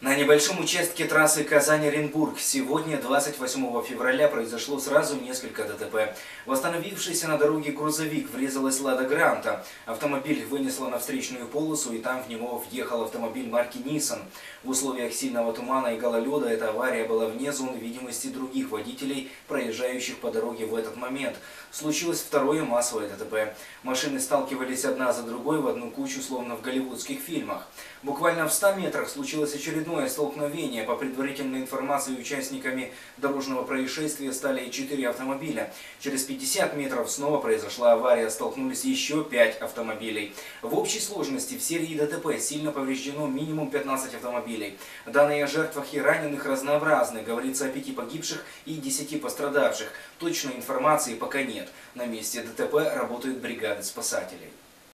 На небольшом участке трассы Казань-Оренбург сегодня, 28 февраля, произошло сразу несколько ДТП. Восстановившийся на дороге грузовик врезалась «Лада Гранта». Автомобиль вынесло на встречную полосу, и там в него въехал автомобиль марки Nissan. В условиях сильного тумана и гололеда эта авария была вне зоны видимости других водителей, проезжающих по дороге в этот момент. Случилось второе массовое ДТП. Машины сталкивались одна за другой в одну кучу, словно в голливудских фильмах. Буквально в 100 метрах случилось очередное столкновение. По предварительной информации участниками дорожного происшествия стали 4 автомобиля. Через 50 метров снова произошла авария, столкнулись еще 5 автомобилей. В общей сложности в серии ДТП сильно повреждено минимум 15 автомобилей. Данные о жертвах и раненых разнообразны. Говорится о 5 погибших и 10 пострадавших. Точной информации пока нет. На месте ДТП работают бригады спасателей.